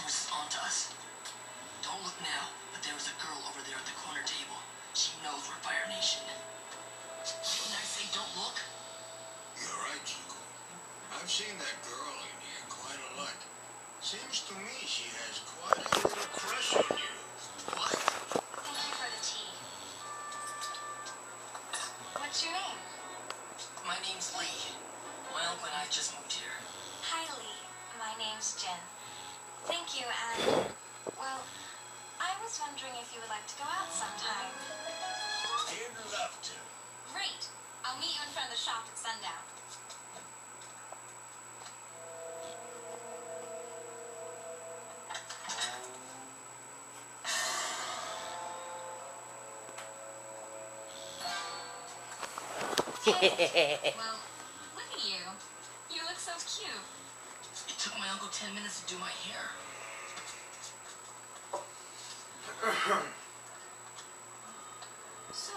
One of the customers is on to us. Don't look now, but there was a girl over there at the corner table. She knows we're Fire Nation. Didn't I say don't look? You're right, Chico. I've seen that girl in here quite a lot. Seems to me she has quite a little crush on you. What? Thank you for the tea. What's your name? My name's Lee. My uncle and I just moved here. Hi, Lee. My name's Jin. Thank you, and, well, I was wondering if you would like to go out sometime. He'd love to. Great. I'll meet you in front of the shop at sundown. Well, look at you. You look so cute. It took my uncle 10 minutes to do my hair. So,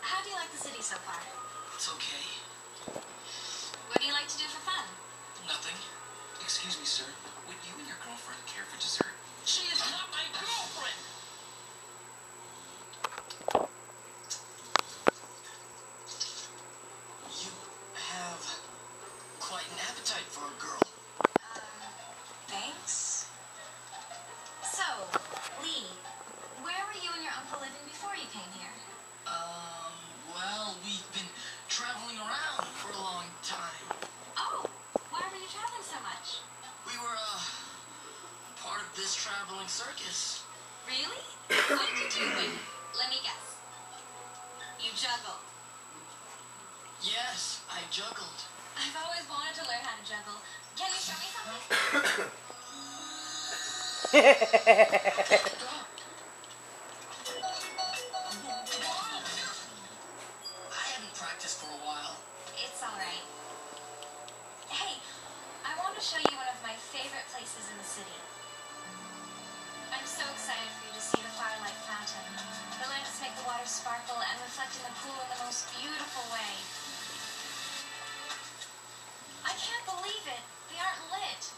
how do you like the city so far? It's okay. What do you like to do for fun? Nothing. Excuse me, sir. Would you and your girlfriend care for dessert? She is not my girlfriend! Uncle living before you came here? Um, well, we've been traveling around for a long time. Oh, why were you traveling so much? We were, uh, part of this traveling circus. Really? What did you do? Wait, let me guess. You juggled. Yes, I juggled. I've always wanted to learn how to juggle. Can you show me something? show you one of my favorite places in the city. I'm so excited for you to see the Firelight Fountain. The lamps make the water sparkle and reflect in the pool in the most beautiful way. I can't believe it. They aren't lit.